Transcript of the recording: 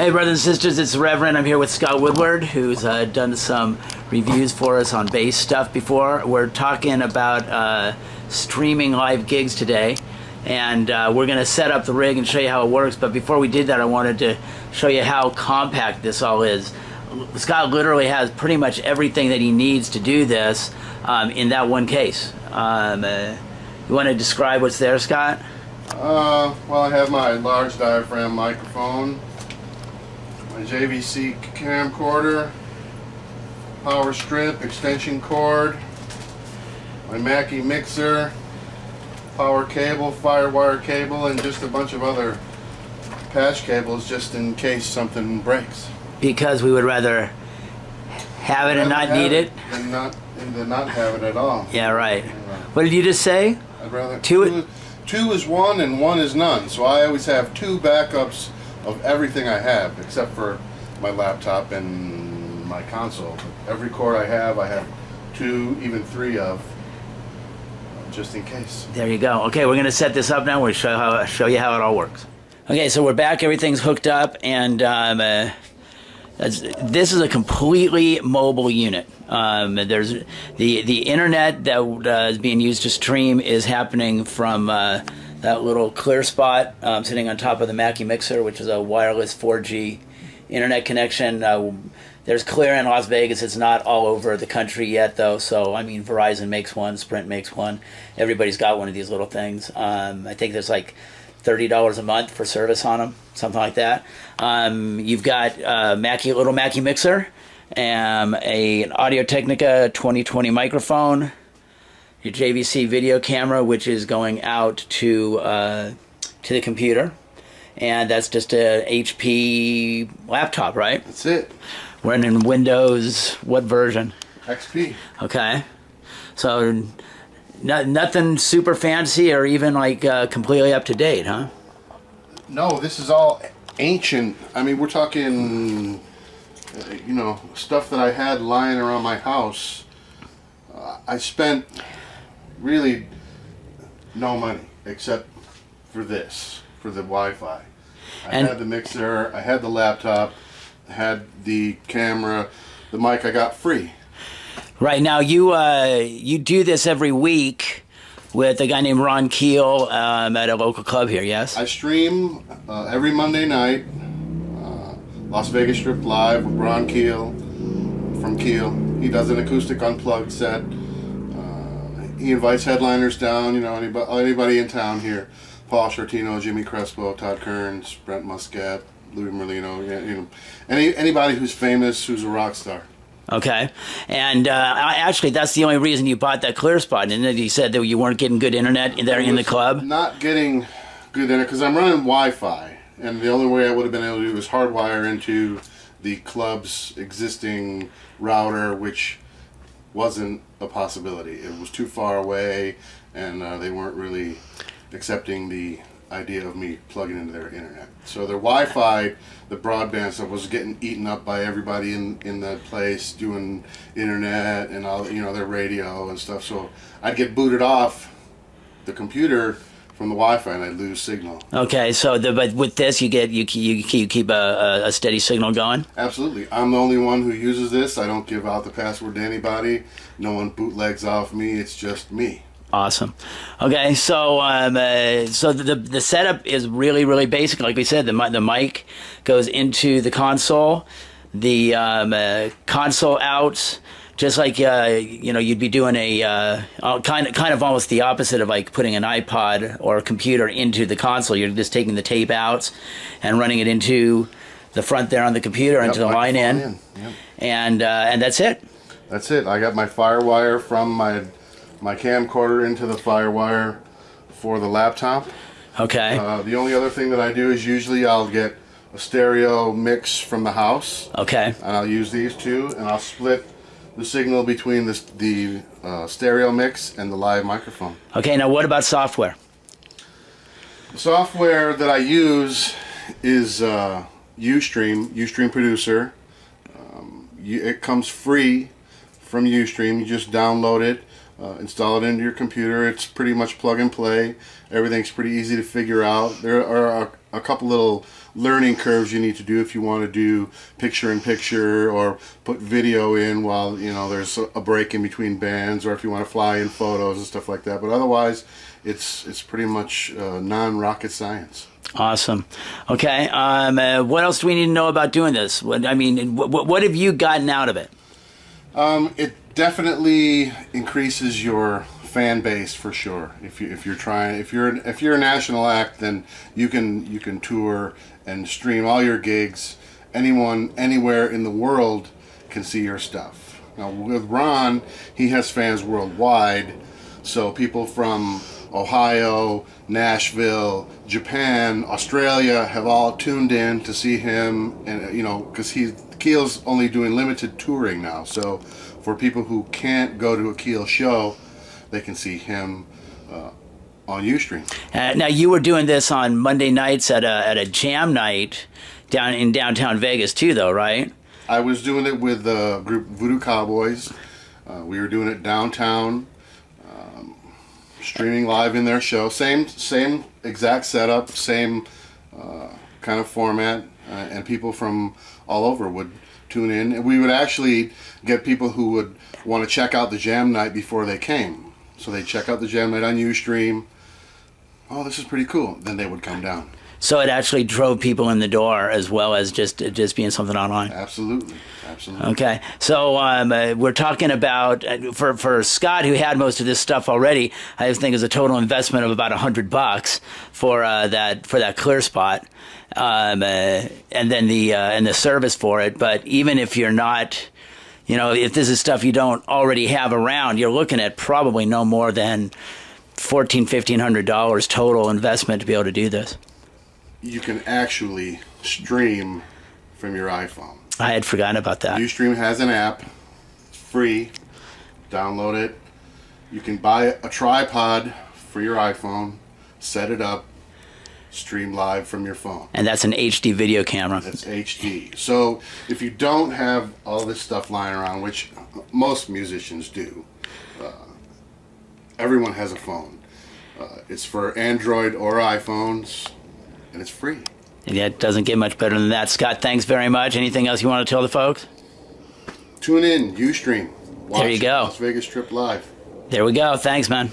Hey, brothers and sisters, it's Reverend. I'm here with Scott Woodward, who's uh, done some reviews for us on bass stuff before. We're talking about uh, streaming live gigs today, and uh, we're going to set up the rig and show you how it works. But before we did that, I wanted to show you how compact this all is. Scott literally has pretty much everything that he needs to do this um, in that one case. Um, uh, you want to describe what's there, Scott? Uh, well, I have my large diaphragm microphone, my JVC camcorder, power strip, extension cord, my Mackie mixer, power cable, firewire cable, and just a bunch of other patch cables just in case something breaks. Because we would rather have it and not need it? Than not, than not have it at all. Yeah, right. What did you just say? I'd rather two is one and one is none. So I always have two backups of everything I have, except for my laptop and my console. Every cord I have, I have two, even three of, just in case. There you go. Okay, we're gonna set this up now. We'll show how show you how it all works. Okay, so we're back. Everything's hooked up, and um, uh, this is a completely mobile unit. Um, there's the the internet that uh, is being used to stream is happening from uh, that little clear spot um, sitting on top of the Mackie mixer, which is a wireless 4G internet connection. Uh, there's clear in Las Vegas. It's not all over the country yet, though. So I mean, Verizon makes one, Sprint makes one. Everybody's got one of these little things. Um, I think there's like thirty dollars a month for service on them, something like that. Um, you've got uh, Mackie, little Mackie mixer, um, a an Audio Technica 2020 microphone, your JVC video camera, which is going out to uh, to the computer, and that's just a HP laptop, right? That's it. Running Windows, what version? XP. Okay, so no, nothing super fancy or even like uh, completely up to date, huh? No, this is all ancient. I mean, we're talking, uh, you know, stuff that I had lying around my house. Uh, I spent really no money except for this, for the Wi-Fi. I And- had the mixer, I had the laptop, I had the camera, the mic I got free. Right now, you uh, you do this every week with a guy named Ron Keel um, at a local club here. Yes. I stream uh, every Monday night, uh, Las Vegas Strip Live with Ron Keel from Keel. He does an acoustic unplugged set. He invites headliners down, you know, anybody, anybody in town here. Paul Shortino, Jimmy Crespo, Todd Kerns, Brent Muscat, Louie Merlino, you know, any, anybody who's famous, who's a rock star. Okay. And uh, actually, that's the only reason you bought that clear spot. And then you said that you weren't getting good internet there in the club. Not getting good internet because I'm running Wi-Fi, and the only way I would have been able to do was hardwire into the club's existing router, which wasn't a possibility. It was too far away, and uh, they weren't really accepting the idea of me plugging into their internet. So their Wi-Fi, the broadband stuff, was getting eaten up by everybody in in the place doing internet and all, you know, their radio and stuff. So I'd get booted off the computer from the Wi-Fi and I'd lose signal. Okay. So, the, but with this, you get you you, you keep a, a, steady signal going. Absolutely. I'm the only one who uses this. I don't give out the password to anybody. No one bootlegs off me. It's just me. Awesome. Okay, so um, uh, so the the setup is really really basic. Like we said, the the mic goes into the console, the um, uh, console outs. Just like uh, you know, you'd be doing a uh, uh, kind of kind of almost the opposite of like putting an iPod or a computer into the console. You're just taking the tape out and running it into the front there on the computer into the line in, microphone Yep. and uh, and that's it. That's it. I got my FireWire from my my camcorder into the FireWire for the laptop. Okay. Uh, the only other thing that I do is usually I'll get a stereo mix from the house, okay. and I'll use these two, and I'll split the signal between the the uh, stereo mix and the live microphone. Okay. Now, what about software? The software that I use is uh, UStream, UStream Producer. Um, you, it comes free from UStream. You just download it. uh, install it into your computer. It's pretty much plug and play. Everything's pretty easy to figure out. There are a, a couple little learning curves you need to do if you want to do picture in picture or put video in while you know there's a break in between bands or if you want to fly in photos and stuff like that. But otherwise, it's it's pretty much uh, non-rocket science. Awesome. Okay. Um, uh, what else do we need to know about doing this? What, I mean, what, what have you gotten out of it? Um, it definitely increases your fan base for sure. If you if you're trying if you're if you're a national act, then you can you can tour and stream all your gigs. Anyone anywhere in the world can see your stuff. Now with Ron, he has fans worldwide, so people from Ohio, Nashville, Japan, Australia have all tuned in to see him, and you know because he Keel's only doing limited touring now, so for people who can't go to a Keel show, they can see him uh, on Ustream. Uh, now you were doing this on Monday nights at a at a jam night down in downtown Vegas too, though, right? I was doing it with the group Voodoo Cowboys. Uh, we were doing it downtown, um, streaming live in their show. Same same exact setup, same uh, kind of format, uh, and people from all over would tune in. And we would actually get people who would want to check out the jam night before they came. So they check out the jam night on Ustream. Oh, this is pretty cool. Then they would come down. So it actually drove people in the door as well as just just being something online. Absolutely, absolutely. Okay, so um, uh, we're talking about uh, for for Scott who had most of this stuff already. I think is a total investment of about a hundred bucks for uh, that for that clear spot, um, uh, and then the uh, and the service for it. But even if you're not you know, if this is stuff you don't already have around, you're looking at probably no more than fourteen, fifteen hundred dollars total investment to be able to do this. You can actually stream from your iPhone. I had forgotten about that. Ustream has an app, it's free. Download it. You can buy a tripod for your iPhone, set it up, stream live from your phone. And that's an HD video camera. That's HD. So if you don't have all this stuff lying around, which most musicians do, uh, everyone has a phone. Uh, it's for Android or iPhones, and it's free. And it doesn't get much better than that. Scott, thanks very much. Anything else you want to tell the folks? Tune in, Ustream. Watch there you go. Las Vegas Strip Live. There we go. Thanks, man.